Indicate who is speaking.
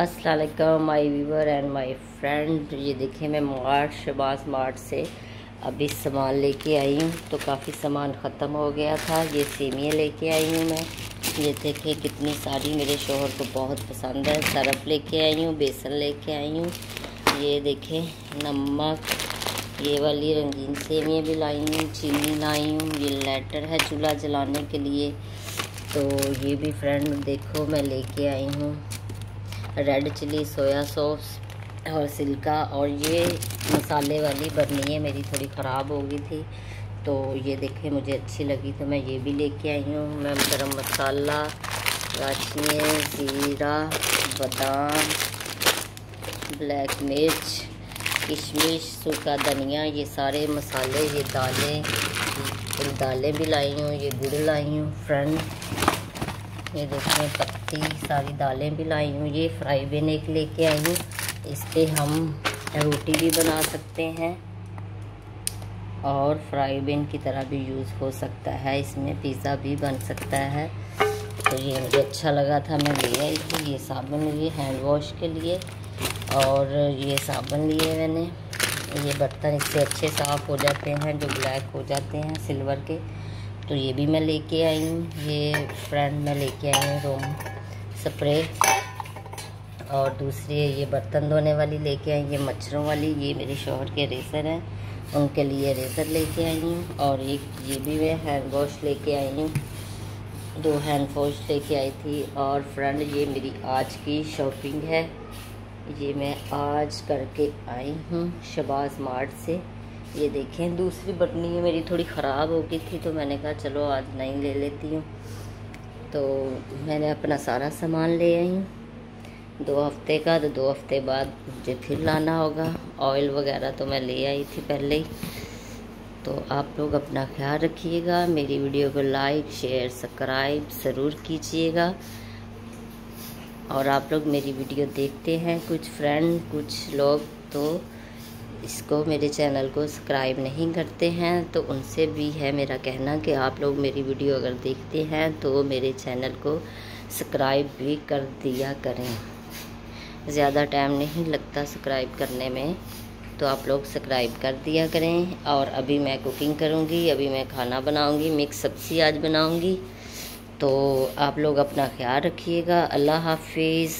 Speaker 1: असलकम my viewer and my friend ये देखें मैं मार्ट शबाज मार्ट से अभी सामान लेके आई हूँ तो काफ़ी सामान ख़त्म हो गया था। ये सेमियाँ लेके आई हूँ मैं। ये देखें कितनी सारी मेरे शोहर को बहुत पसंद है। सरफ लेके आई हूँ, बेसन लेके आई हूँ। ये देखें नमक, ये वाली रंगीन सेमियाँ भी लाई हूँ, चीनी लाई हूँ। ये लेटर है चूल्हा जलाने के लिए। तो ये भी फ्रेंड देखो, मैं लेके आई हूँ। रेड चिली, सोया सॉस और सिल्का और ये मसाले वाली बर्नी है मेरी थोड़ी ख़राब हो गई थी तो ये देखें मुझे अच्छी लगी तो मैं ये भी लेके आई हूँ। मैं गरम मसाला राशियाँ ज़ीरा, बादाम, ब्लैक मिर्च, किशमिश, सूखा धनिया, ये सारे मसाले, ये दालें दालें भी लाई हूँ, ये गुड़ लाई हूँ, फ्रेंड। ये देखें पत्ती, सारी दालें भी लाई हूँ। ये फ्राई बिन एक लेके आई हूँ। इस पर हम रोटी भी बना सकते हैं और फ्राई बिन की तरह भी यूज़ हो सकता है। इसमें पिज़्ज़ा भी बन सकता है। तो ये मुझे अच्छा लगा था। मैं ले आई थी। ये साबुन लिए हैंड वॉश के लिए और ये साबुन लिए मैंने। ये बर्तन इससे अच्छे साफ़ हो जाते हैं, जो ब्लैक हो जाते हैं सिल्वर के। तो ये भी मैं लेके आई हूँ। ये फ्रेंड मैं लेके आई हूँ रोम स्प्रे और दूसरी ये बर्तन धोने वाली लेके आई ये मच्छरों वाली, ये मेरे शोहर के रेज़र हैं। उनके लिए रेज़र लेके आई हूँ। और एक ये भी मैं हैंड वॉश लेके आई हूँ। दो हैंड वॉश लेके आई थी। और फ्रेंड ये मेरी आज की शॉपिंग है। ये मैं आज करके आई हूँ शबाज मार्ट से। ये देखें, दूसरी बटनी मेरी, थोड़ी ख़राब हो गई थी तो मैंने कहा चलो आज नई ले लेती हूँ। तो मैंने अपना सारा सामान ले आई। हूँ दो हफ़्ते का तो दो हफ़्ते बाद मुझे फिर लाना होगा। ऑयल वगैरह तो मैं ले आई थी पहले ही। तो आप लोग अपना ख्याल रखिएगा, मेरी वीडियो को लाइक, शेयर, सब्सक्राइब ज़रूर कीजिएगा। और आप लोग मेरी वीडियो देखते हैं, कुछ फ्रेंड कुछ लोग तो इसको मेरे चैनल को सब्सक्राइब नहीं करते हैं तो उनसे भी है मेरा कहना कि आप लोग मेरी वीडियो अगर देखते हैं तो मेरे चैनल को सब्सक्राइब भी कर दिया करें। ज़्यादा टाइम नहीं लगता सब्सक्राइब करने में तो आप लोग सब्सक्राइब कर दिया करें। और अभी मैं कुकिंग करूँगी, अभी मैं खाना बनाऊँगी, मिक्स सब्ज़ी आज बनाऊँगी। तो आप लोग अपना ख्याल रखिएगा। अल्लाह हाफिज़।